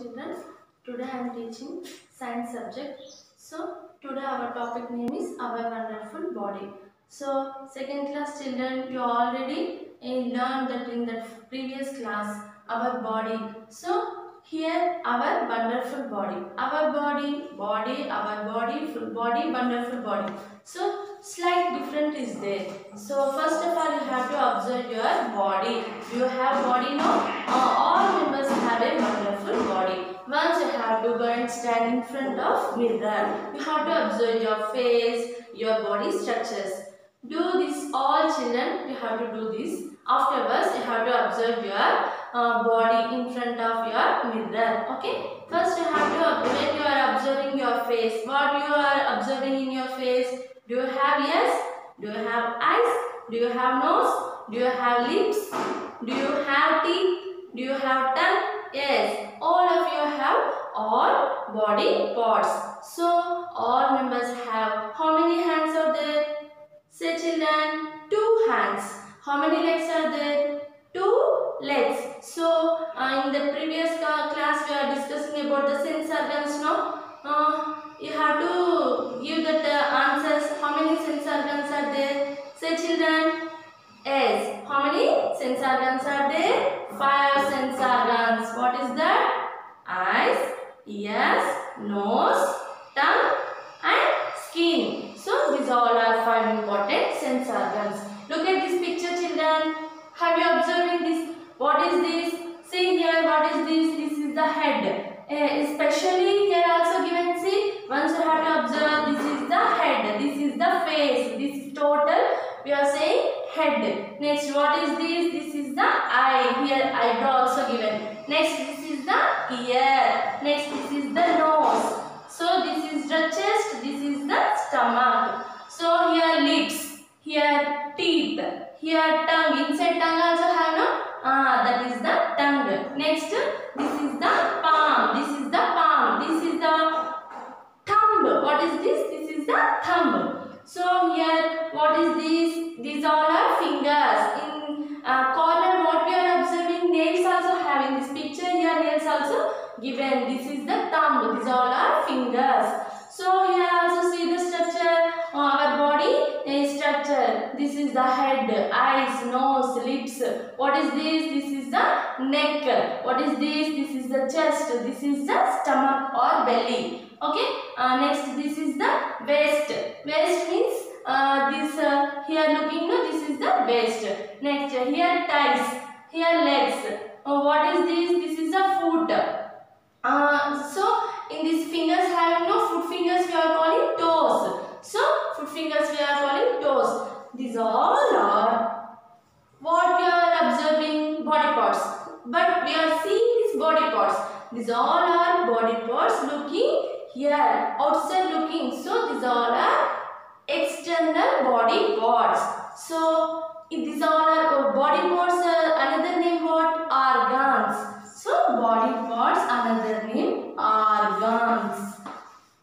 children. Today I am teaching science subject. So today our topic name is our wonderful body. So second class children, you already eh, learned that in the previous class our body. So here our wonderful body. Our body, body, our body, full body, wonderful body. So slight different is there. So first of all you have to observe your body. You have body now. Uh, all members have a wonderful body. Once you go and stand in front of mirror. You have to observe your face, your body structures. Do this all children. You have to do this. Afterwards you have to observe your uh, body in front of your mirror. Okay. First you have to when you are observing your face. What you are observing in your face? Do you have ears? Do you have eyes? Do you have nose? Do you have lips? Do you have teeth? Do you have tongue? Yes, all of you have all body parts. So, all members have how many hands are there? Say children, two hands. How many legs are there? Two legs. So, uh, in the previous class we are discussing about the sense organs now. Uh, you have to give that uh, answers. How many sense organs are there? Say children. Yes. How many sense organs are there? Five sense organs. What is that? Eyes, ears, nose, tongue and skin. So these all are five important sense organs. Look at this picture children. Have you observing this? What is this? See here what is this? This is the head. Eh, especially here also given see once you have to observe this is the head this is the face this is total we are saying head next what is this? This is the eye. Here eyebrow also given. Next this is the ear. Next this is the nose. So this is the chest. This is the stomach. So here lips. Here teeth. Here tongue. Inside tongue also have no? Ah that is the tongue. Next this is the what is this? This is the neck. What is this? This is the chest. This is the stomach or belly. Okay? Uh, next this is the waist. Waist means uh, this uh, here looking no this is the waist. Next here thighs. Here legs. Uh, what is this? This is the foot. Uh, so in these fingers have no foot fingers we are calling toes. So foot fingers we are calling toes. These are what we are observing body parts but we are seeing these body parts these all are body parts looking here outside looking. So these all are external body parts. So if these all are uh, body parts another name what? Organs. So body parts another name organs.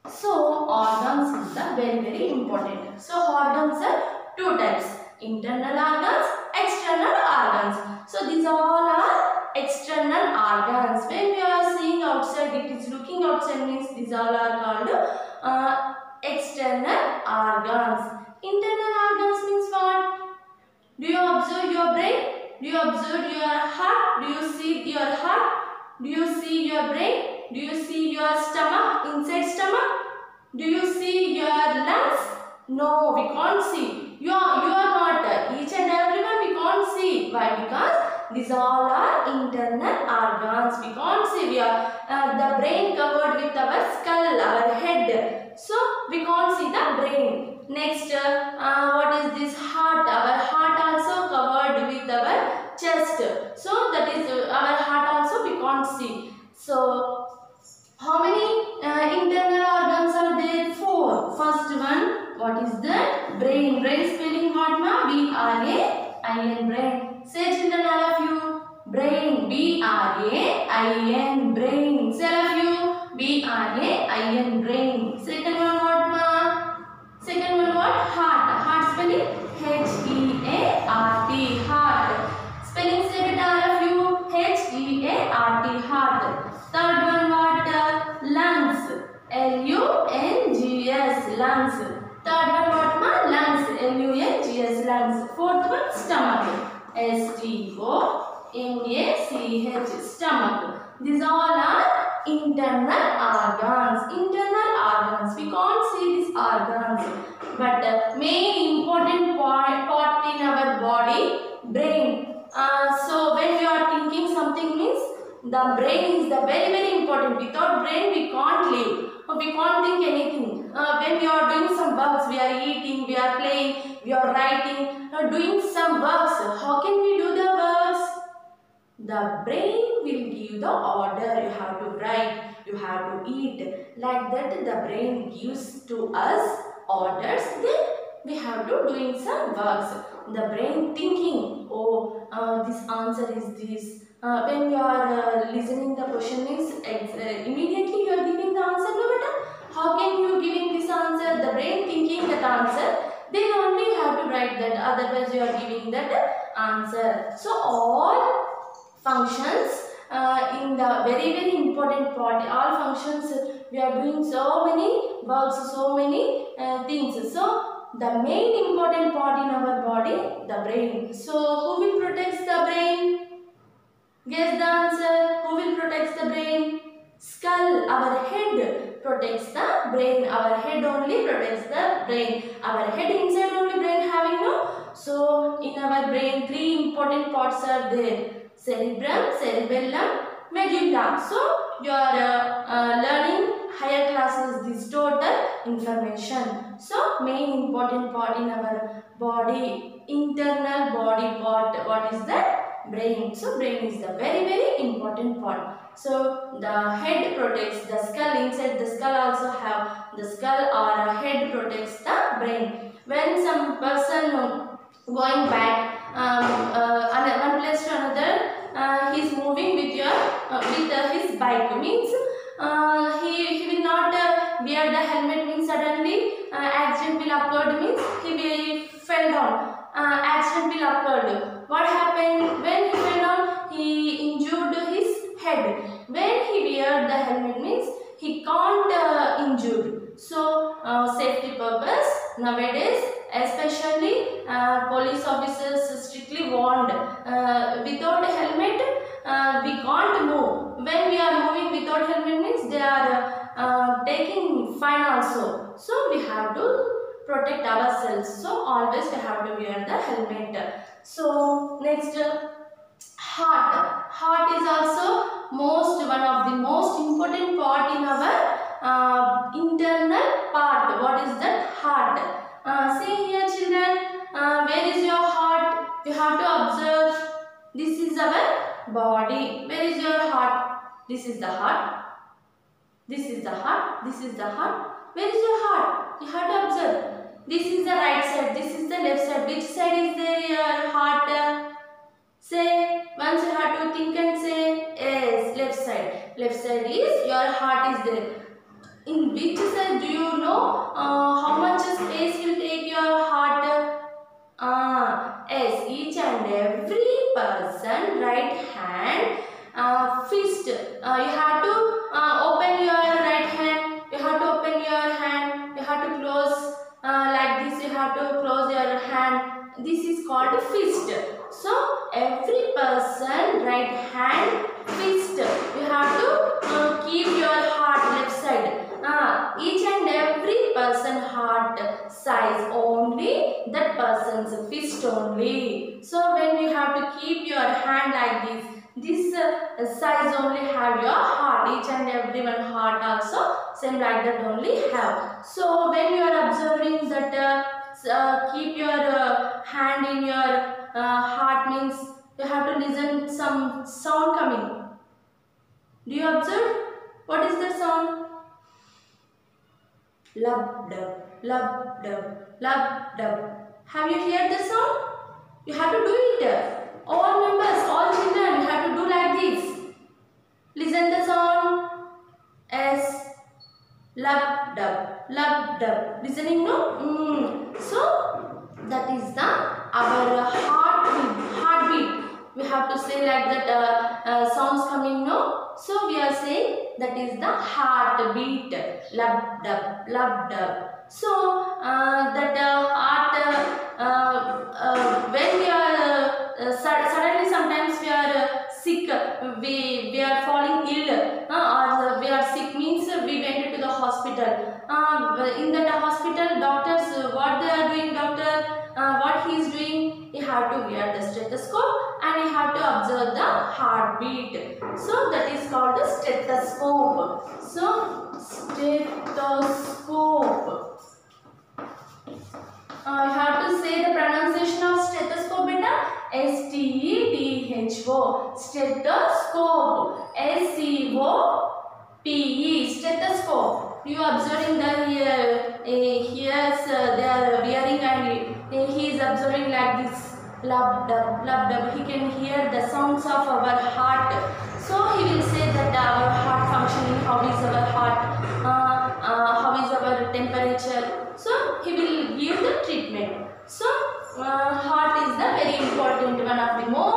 So organs is the very very important. So organs are two types internal organs external organs. So these all are external organs. Seeing outside it is looking outside means these all are called uh, external organs. Internal organs means what? Do you observe your brain? Do you observe your heart? Do you see your heart? Do you see your brain? Do you see your stomach? Inside stomach? Do you see your lungs? No we can't see. You are you are not each and everyone we can't see. Why? Because these all are internal organs. We can't see. We are uh, the brain covered with our skull our head. So we can't see the brain. Next uh, what is this heart? Our heart also internal organs. Internal organs. We can't see these organs, but uh, main important part, in our body, brain. Uh, so when we are thinking something means the brain is the very very important. Without brain we can't live. We can't think anything. Uh, when we are doing some works, we are eating, we are playing, we are writing, uh, doing some works. How can we do the works? The brain will give the order. You have to write, you have to eat. Like that, the brain gives to us orders. Then we have to doing some works. The brain thinking, oh, uh, this answer is this. Uh, when you are uh, listening the question ex- uh, immediately you are giving the answer no matter how can you giving this answer the brain thinking that answer then only you have to write that otherwise you are giving that answer so all functions uh, in the very very important part all functions we are doing so many works so many uh, things so the main important part in our body the brain so who will protect the brain Guess the answer. Who will protect the brain? Skull, our head protects the brain. Our head only protects the brain. Our head inside only brain having no. So in our brain three important parts are there. Cerebrum, cerebellum, medulla. So you are uh, uh, learning higher classes this total information. So main important part in our body, internal body part. What is that? brain. So brain is the very very important part. So the head protects the skull. Inside the skull also have the skull or head protects the brain. When some person going back um, uh, one place to another, uh, he is moving with your uh, with uh, his bike means uh, he he will not uh, wear the helmet means suddenly accident will occur means he will fell down. Accident will occur. What happened when he fell down? He injured his head. When he wear the helmet means he can't uh, injure. So safety purpose nowadays especially uh, police officers strictly warned uh, without a helmet uh, we can't move. When we are moving without helmet means they are uh, taking fine also. So we have to protect ourselves. So always we have to wear the helmet. So next heart. Heart is also most one of the most important part in our uh, internal part. What is that? Heart. Uh, see here children, uh, where is your heart? You have to observe. This is our body. Where is your heart? This is the heart. This is the heart. This is the heart. Where is your heart? You have to observe. This is the right side. This is the left side. Which side is there your heart? Say, once you have to think and say, yes, left side. Left side is, your heart is there. In which side do you know uh, how much space will take your heart? Ah, yes, each and every person, right hand, uh, fist. Uh, you have to uh, open your right hand. You have to open your hand. You have to close uh, like this. You have to close your hand. This is called fist. So every person, right hand, fist. You have to uh, keep your heart left side. Ah, each and every person heart size only that person's fist only. So when you have to keep your hand like this, this uh, size only have your heart. Each and every one heart also same like that only have. So when you are observing that uh, uh, keep your uh, hand in your uh, heart means you have to listen some sound coming. Do you observe? What is the sound? Lub dub, lub dub, lub dub. Have you heard the sound? You have to do it. All members, all children, have to do like this. Listen the song. S. Lub dub, lub dub. Listening no? Mm. So that is the our heartbeat. Heartbeat. We have to say like that uh, uh, sounds coming no. So we are saying that is the heartbeat. Lub dub, lub dub. So uh, that uh, heart uh, uh, uh, when we are uh, suddenly sometimes we are uh, sick, we, we are falling ill uh, or we are sick means we went to the hospital. Uh, in that hospital doctors uh, what they are doing doctor uh, what he is doing he had to wear the stethoscope and he had to observe the heartbeat. So that is called the stethoscope. So stethoscope. Uh, you have to say the pronunciation of stethoscope beta. S T E T H O. Stethoscope. S C O P E. Stethoscope. You observing the here, uh, here's uh, they are wearing and uh, he is observing like this. Lub dub, lub dub. He can hear the sounds of our heart. So he will say that our heart functioning, how is our heart, uh, uh, how is our temperature. So he will give the treatment. So uh, heart is the very important one of the most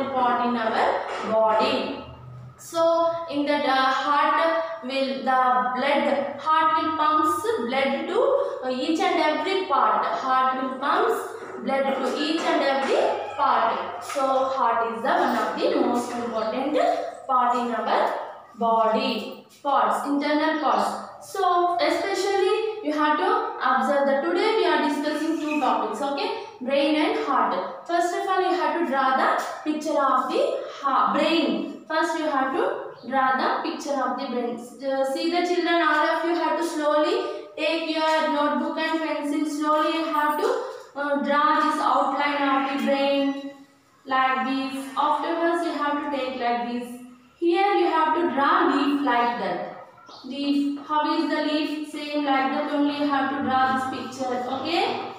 important part in our body. So in uh, heart will the blood heart will pumps blood to each and every part. Heart will pumps blood to each and every part. So heart is the one of the most important part in our body parts, internal parts. So especially you have to observe that today we are topics. Okay, brain and heart. First of all, you have to draw the picture of the heart, brain. First, you have to draw the picture of the brain. Uh, See the children, all of you have to slowly take your notebook and pencil. Slowly, you have to uh, draw this outline of the brain like this. Afterwards, you have to take like this. Here, you have to draw leaf like that. Leaf. How is the leaf? Same like that. Only you have to draw this picture. Okay.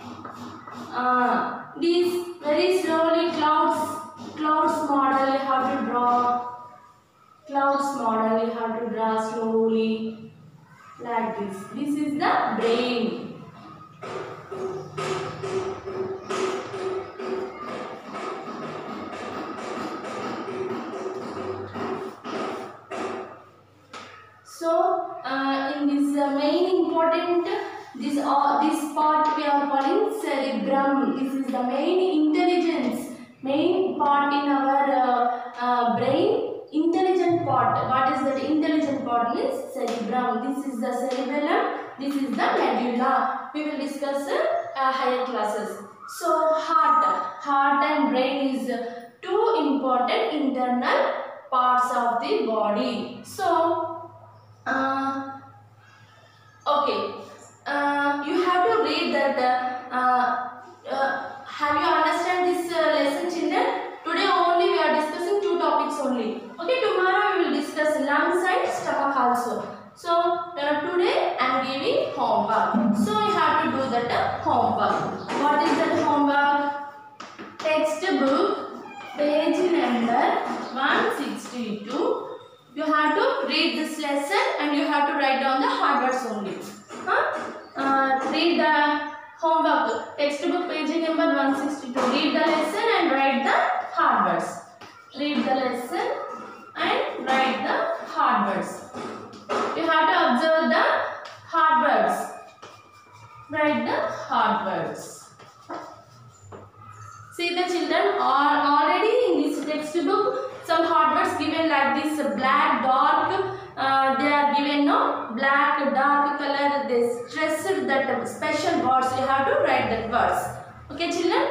Uh, this very slowly clouds clouds model you have to draw clouds model you have to draw slowly like this. This is the brain. So uh, in this uh, main important this uh, this part we are calling cerebrum. This is the main intelligence main part in our uh, uh, brain. Intelligent part. What is that intelligent part means? Cerebrum. This is the cerebellum. This is the medulla. We will discuss uh, uh, higher classes. So heart. Heart and brain is two important internal parts of the body. So uh, okay to read that uh, have you understand this uh, lesson children today only we are discussing two topics only okay tomorrow we will discuss lungs and stomach also so uh, today i am giving homework so you have to do that uh, homework what is that homework textbook page number 162 you have to read this lesson and you have to write down the hard words only huh? uh, read the homework textbook page number 162 read the lesson and write the hard words read the lesson and write the hard words you have to observe the hard words write the hard words See the children are already in this textbook some hard words given like this black, dark, uh, they are given no black, dark color. They stressed that special words you have to write that words. Okay children.